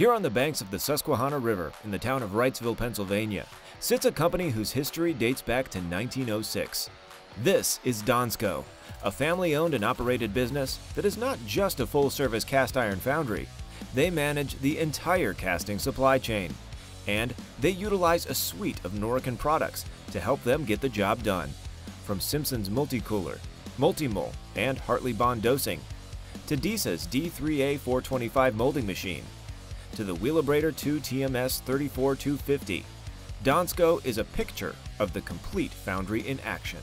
Here on the banks of the Susquehanna River in the town of Wrightsville, Pennsylvania, sits a company whose history dates back to 1906. This is Donsco, a family owned and operated business that is not just a full service cast iron foundry. They manage the entire casting supply chain. And they utilize a suite of Norican products to help them get the job done. From Simpson's Multicooler, Multi-Mull, and Hartley Bond dosing, to DISA's D3A 425 molding machine, to the Wheelabrator 2 TMS 34250. Donsco is a picture of the complete foundry in action.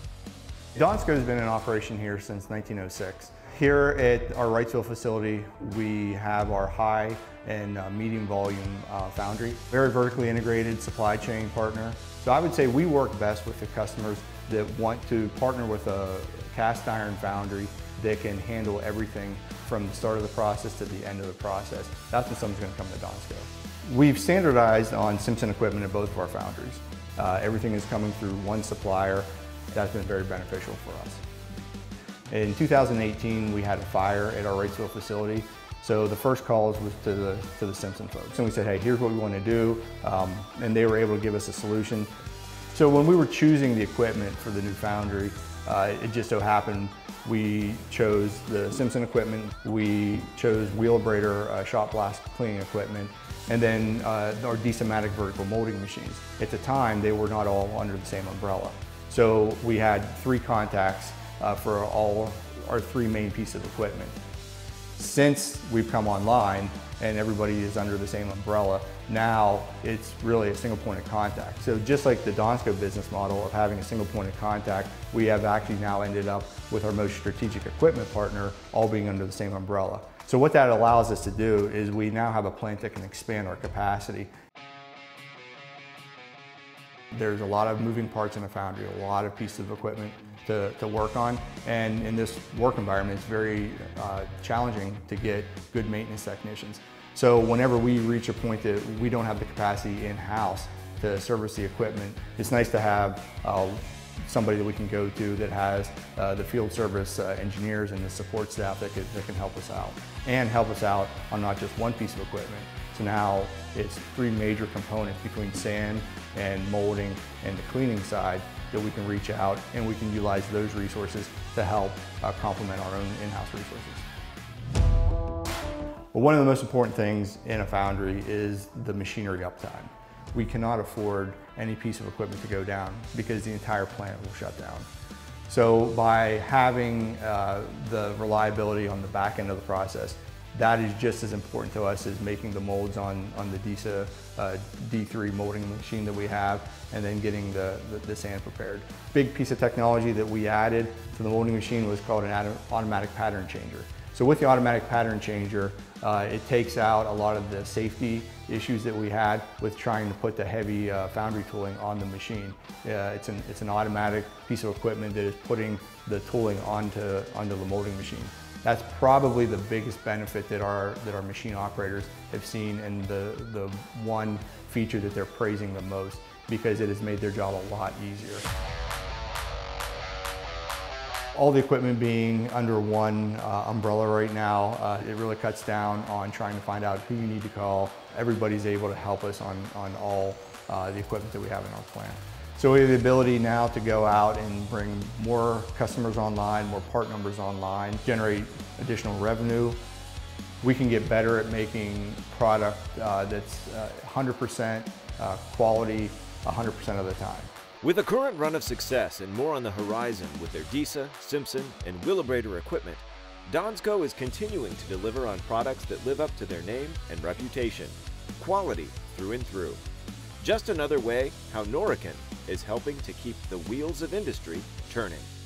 Donsco has been in operation here since 1906. Here at our Wrightsville facility, we have our high and uh, medium volume uh, foundry. Very vertically integrated supply chain partner. So I would say we work best with the customers that want to partner with a cast iron foundry that can handle everything from the start of the process to the end of the process. That's when someone's going to come to Donsco. We've standardized on Simpson equipment at both of our foundries. Uh, everything is coming through one supplier. That's been very beneficial for us. In 2018, we had a fire at our Wrightsville facility. So the first calls was to the, to the Simpson folks. And we said, hey, here's what we want to do. Um, and they were able to give us a solution. So when we were choosing the equipment for the new foundry, uh, it just so happened we chose the Simpson equipment, we chose Wheelabrator uh, shot blast cleaning equipment, and then uh, our Disamatic vertical molding machines. At the time, they were not all under the same umbrella. So we had three contacts uh, for all our three main pieces of equipment. Since we've come online and everybody is under the same umbrella, now it's really a single point of contact. So just like the Donsco business model of having a single point of contact, we have actually now ended up with our most strategic equipment partner all being under the same umbrella. So what that allows us to do is we now have a plant that can expand our capacity. There's a lot of moving parts in a foundry, a lot of pieces of equipment to, to work on. And in this work environment, it's very uh, challenging to get good maintenance technicians. So whenever we reach a point that we don't have the capacity in-house to service the equipment, it's nice to have uh, somebody that we can go to that has uh, the field service uh, engineers and the support staff that, could, that can help us out and help us out on not just one piece of equipment. So now it's three major components between sand and molding and the cleaning side that we can reach out and we can utilize those resources to help uh, complement our own in-house resources. Well, one of the most important things in a foundry is the machinery uptime. We cannot afford any piece of equipment to go down because the entire plant will shut down. So by having uh, the reliability on the back end of the process, that is just as important to us as making the molds on, on the DISA uh, D3 molding machine that we have and then getting the, the, the, sand prepared. Big piece of technology that we added to the molding machine was called an automatic pattern changer. So with the automatic pattern changer, uh, it takes out a lot of the safety issues that we had with trying to put the heavy uh, foundry tooling on the machine. Uh, it's, an, it's an automatic piece of equipment that is putting the tooling onto, onto the molding machine. That's probably the biggest benefit that our, that our machine operators have seen and the, the one feature that they're praising the most because it has made their job a lot easier. All the equipment being under one uh, umbrella right now, uh, it really cuts down on trying to find out who you need to call. Everybody's able to help us on, on all uh, the equipment that we have in our plant. So we have the ability now to go out and bring more customers online, more part numbers online, generate additional revenue. We can get better at making product uh, that's 100% uh, uh, quality 100% of the time. With a current run of success and more on the horizon with their DISA, Simpson, and Wheelabrator equipment, Donsco is continuing to deliver on products that live up to their name and reputation. Quality through and through. Just another way how Norican is helping to keep the wheels of industry turning.